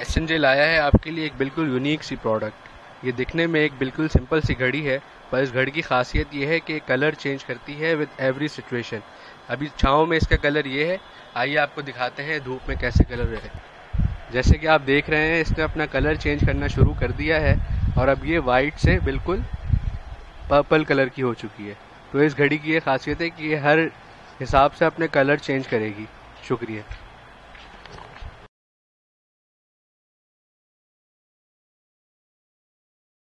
S लाया है आपके लिए एक बिल्कुल यूनिक सी प्रोडक्ट ये दिखने में एक बिल्कुल सिंपल सी घड़ी है, पर इस घड़ी की खासियत ये है कि कलर चेंज करती है विद एवरी सिचुएशन अभी छाँव में इसका कलर ये है. आइए आपको दिखाते हैं धूप में कैसे कलर है जैसे कि आप देख रहे हैं, इसने अपना कलर चेंज करना शुरू कर दिया है, और अब ये वाइट से बिल्कुल पर्पल कलर की हो चुकी है. तो इस घड़ी की ये खासियत है कि ये हर हिसाब से अपने कलर चेंज करेगी. शुक्रिया.